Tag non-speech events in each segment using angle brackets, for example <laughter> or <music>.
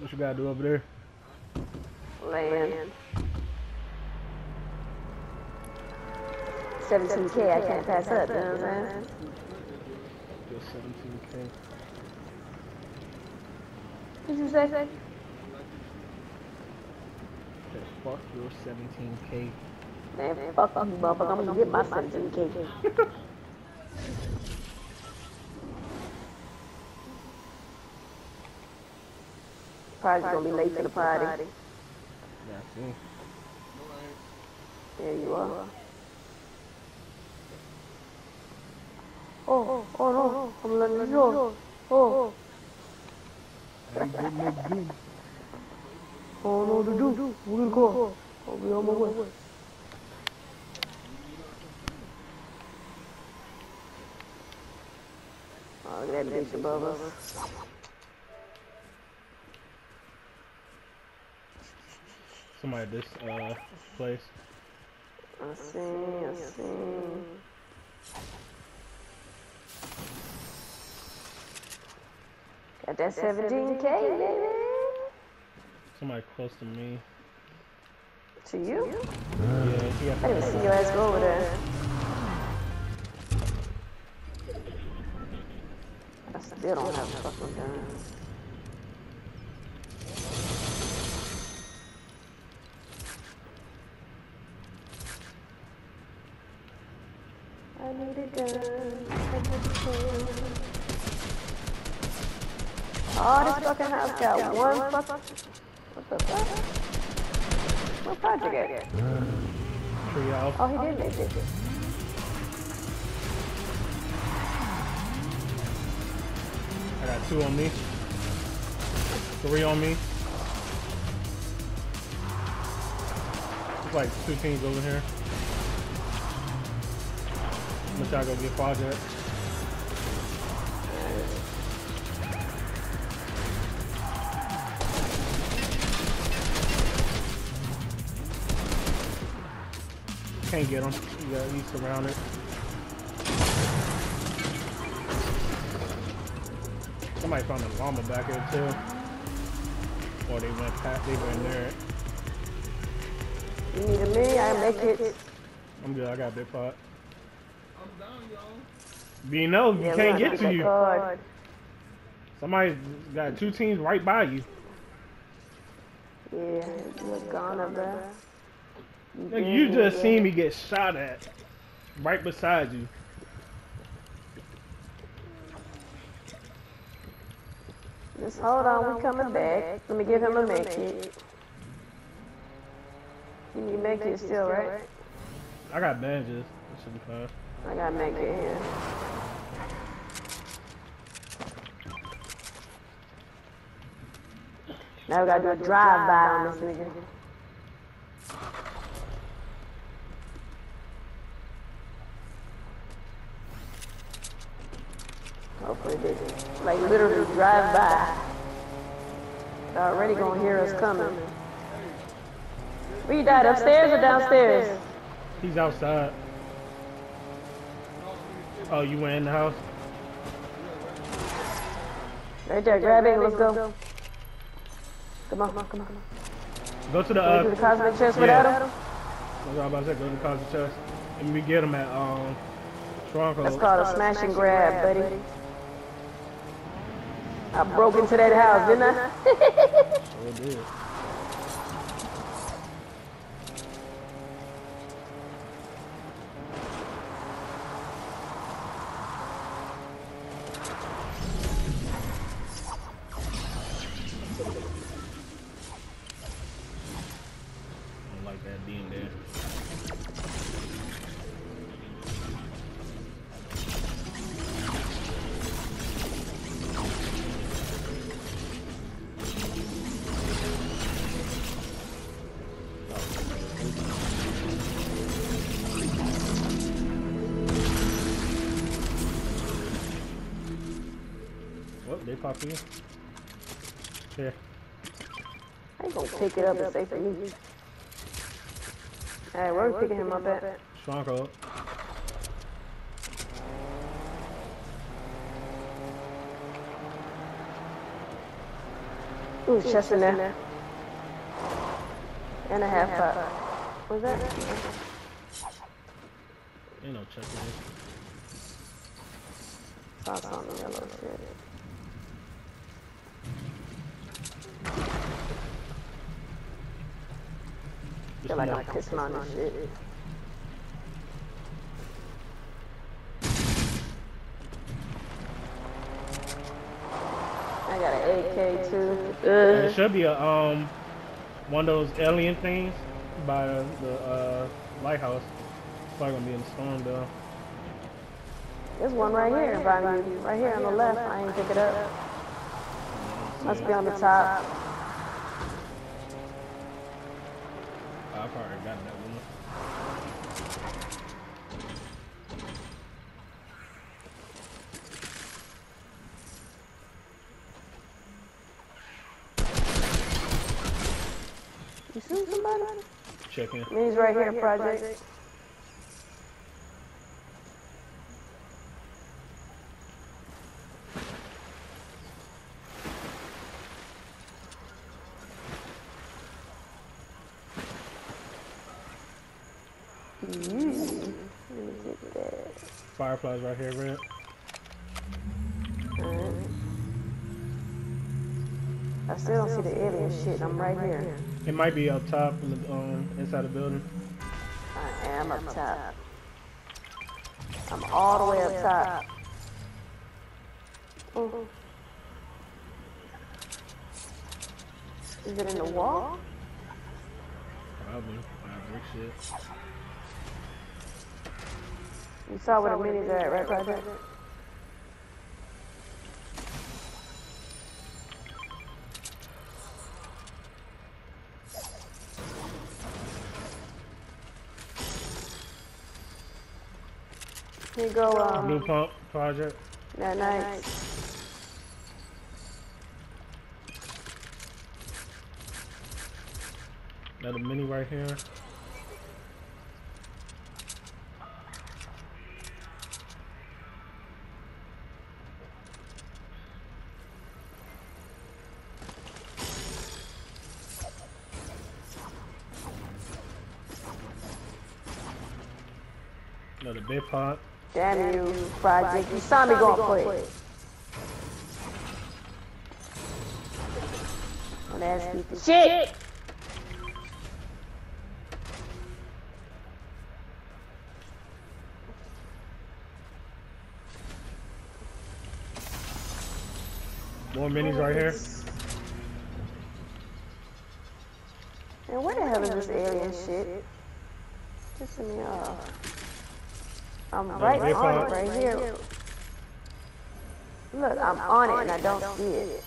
What you gotta do over there? Land. 17K, I can't pass up, you know what I'm saying? Just 17k. What'd you say? Just fuck your 17k. Man, fuck you, motherfucker. I'm gonna get my 17K. <laughs> <laughs> Probably gonna be late to the party. Yeah, see. There you are. Oh, oh no, I'm letting you go. Oh, Ain't good no do. oh no, to do. We're gonna go. I'll be on my way. Oh, that bitch above us. Somebody at this uh place. I see, I see. Got that 17K, baby. Somebody close to me. To you? Yeah, he got I didn't see your ass go over there. I still don't have a fucking gun. I need a gun. I need a gun. Oh, this fucking house got one fucking. What the fuck? What project tree. Oh, he did make it. I got two on me. Three on me. It's like two teams over here. I'm gonna try to go get project. Can't get him. You got he's surrounded. Somebody found a llama back here too. Or they went past, they went there. You need a me, I make it. I'm good, I got a big pot. I'm down, y'all. But you know, Yeah, we can't get to you. card. Somebody's got two teams right by you. Yeah, you're gone up there. You just seen me get shot at right beside you. Just hold on, we coming back. Let me give him a med kit. You need med kit still, right? I got bandages. That should be fine. I got med kit here. Now we gotta do a drive-by on this nigga. Just, like literally drive by. They're already gonna hear us coming. You died, upstairs or downstairs? He's outside. Oh, you went in the house? Right there, grab it, let's go. Come on, come on, come on. Go to the, we do the uh, cosmic chest yeah. without him? I was about to say, go to the closet chest. And we get him at, um, Stronghold. That's called a smash and grab, buddy. I broke into that house, didn't I? I don't like that being there. What? They pop in? Here. I ain't gonna pick it up and say for you. Alright, where are we picking him up at? Stronghold. Ooh, chest in there. And a half pop. Was that? Ain't no check in Saw something yellow shit. Feel like I'm pissing on this shit. I got an AK too. There Ugh. should be a um one of those alien things by the uh, lighthouse. It's probably gonna be in the storm though. There's one right here by me, right here on the left. I ain't pick it up. Must be on the top. I probably got that one. You see somebody? Check in. He's right here, project. Ooh, let me get that. Fireflies right here, red. Alright. I still don't see the alien shit. I'm right here. It might be up top um inside the building. I am up top. I'm all the way up top. Is it in the wall? Probably. Brick shit. You saw where the minis are at, right, Project? Here you go, Blue um, pump project. that nice. Another mini right here. Another pot. Damn you, fried Project. You saw me going for it. Don't ask me for shit. More minis right here. Man, where the hell is this alien shit? Pissing me off. I'm right zip on it, right here. Look, I'm on it and I don't see it.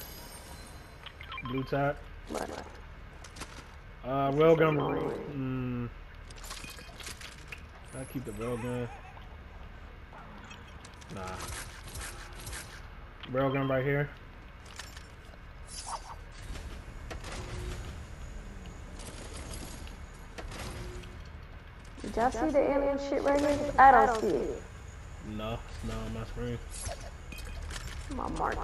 Blue tack. But Uh, railgun. Mm, I keep the railgun. Nah. Railgun right here. Did y'all see the alien shit right here? I don't see it. No, it's not on my screen. I'm gonna mark.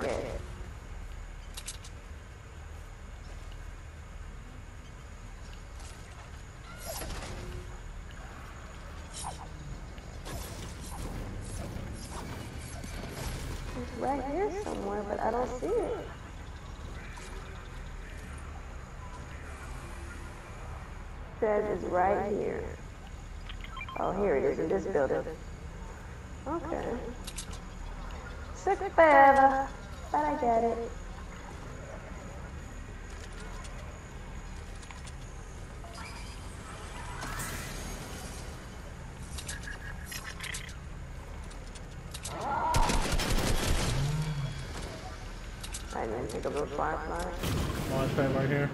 It's right here somewhere, but I don't see it. Says it's right here. Here it is in this building. Okay. Took forever, but I get it. I didn't think of those fireflies. Launch pad right here.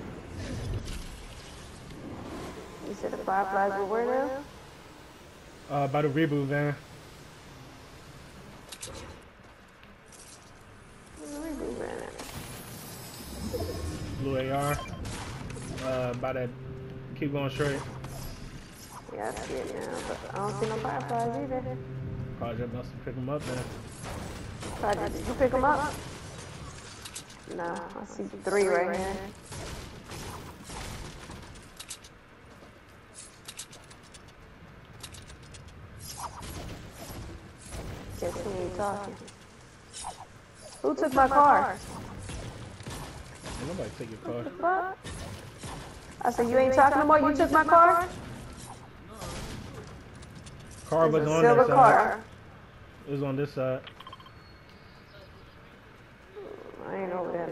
You said the fireflies were where now? Uh, by the reboot van. Blue AR. Uh, by that. Keep going straight. Yeah, I see it now, but I don't see no fireflies either. Project must have picked him up then. Project, did you pick them up? No, I see three right here. Guess we ain't talking. Who took my car? Ain't nobody take your car. Fuck. I said, you ain't talking no more? You took my car? Car was on silver this side. car. It was on this side. I ain't over there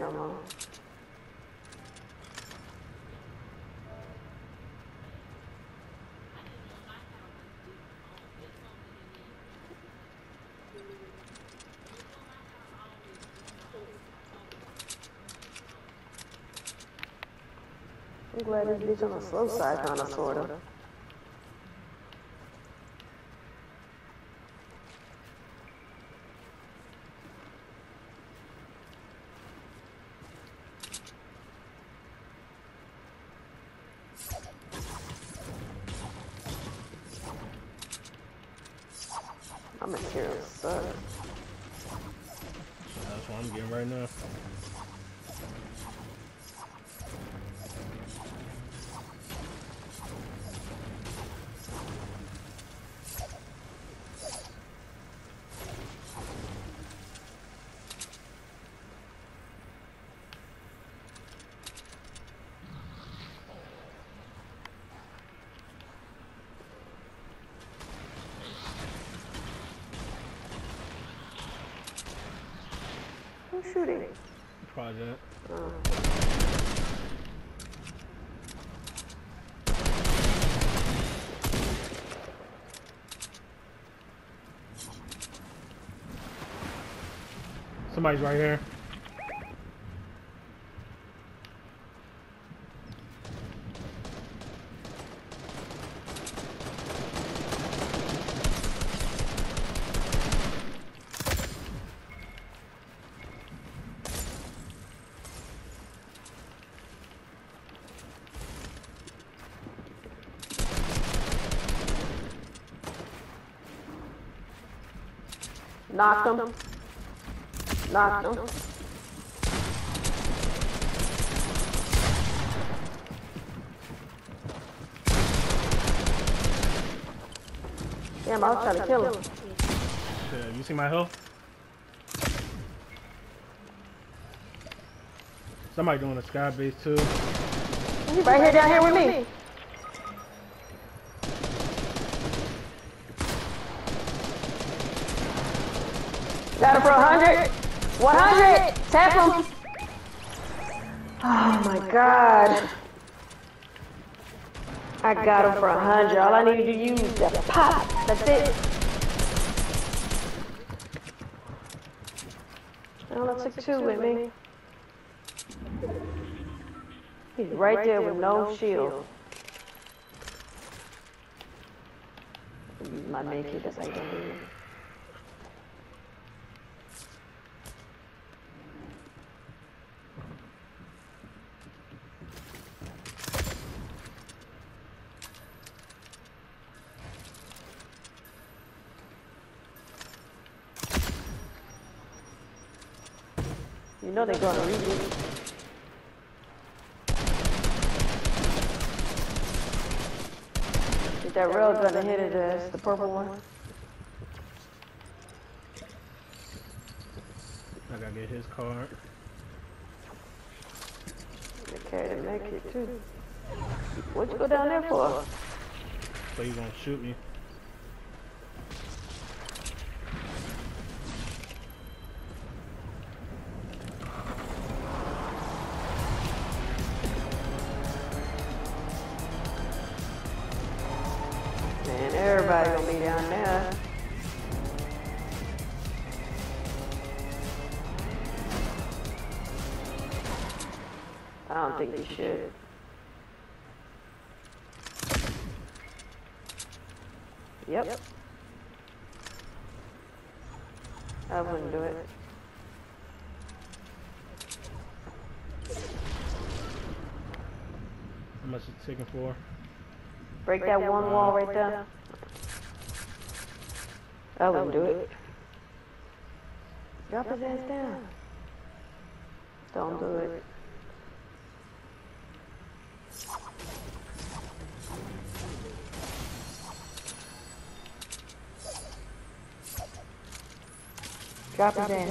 glad this bitch on the slow side, kinda sorta. My material sucks. That's what I'm getting right now. Shooting? Project. Uh. Somebody's right here. Knocked him. Knocked him. Damn, I was trying to kill him. Yeah, you see my health? Somebody doing a sky base too. Right here down here with me. Got him for 100. 100. Tap him. Oh my god. I got him for 100. All I needed to use is pop. That's it. Oh, I took two with me. He's right there with no shield. My naked, that's how know they're gonna read it. That real gonna hit it as the purple one? I gotta get his card. Carry the med kit too. What you go down there for? So you gonna shoot me? Yep. I wouldn't do it. How much is it taking for? Break that one wall right there. I wouldn't do it. Drop his ass down. Don't do it. Drop it in.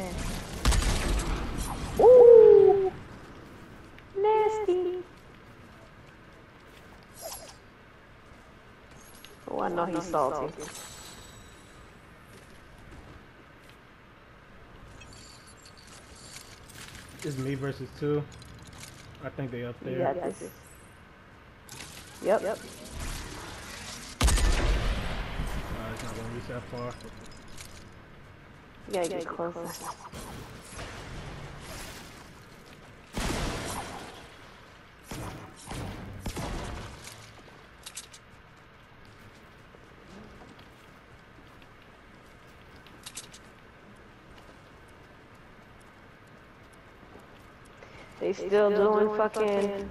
Ooh! Nasty. Oh, I know he's salty. It's me versus two. I think they up there. got this. Yep. Yep. Uh, it's not gonna reach that far. You gotta get closer. They still doing fucking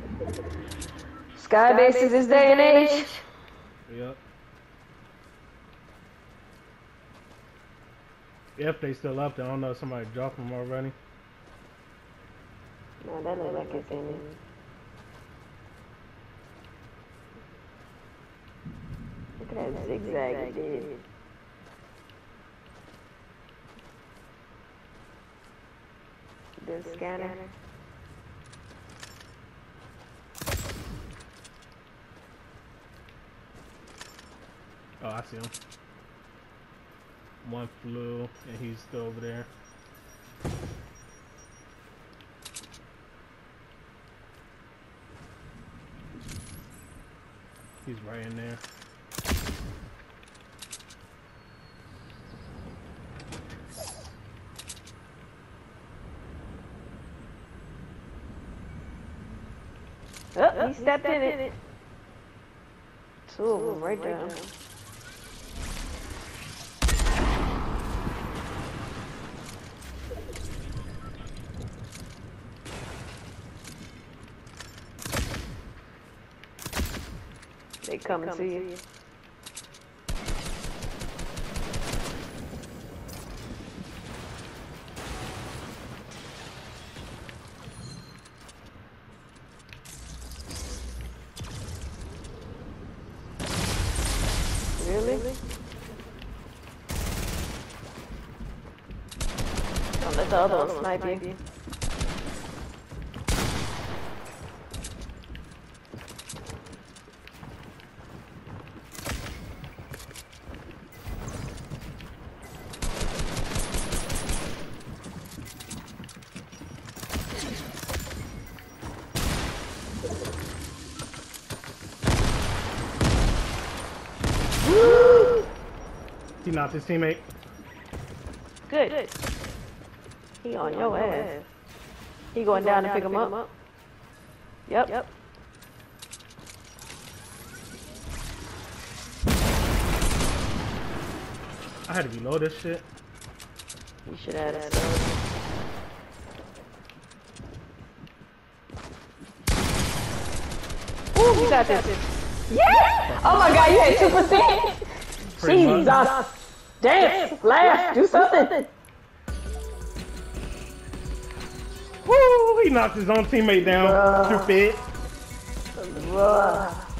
sky bases this day and age. Yep. If they still up there, I don't know if somebody dropped them already. No, that look like it's in it. Look at that zigzag it did. The scanner. Oh, I see him. One flew, and he's still over there. He's right in there. Oh, he oh, stepped in it. Two of them right down. They coming to you. Really? Don't let the other one snipe you. He knocked his teammate. Good. Good. He on your ass. He going down to pick him up. Yep. Yep. I had to reload this shit. You should have that. Ooh, you got this. Yeah! Oh my god, you had 2%? Jesus! Dance, laugh, do something. Woo! He knocked his own teammate down. Bruh. Too fit. Bruh.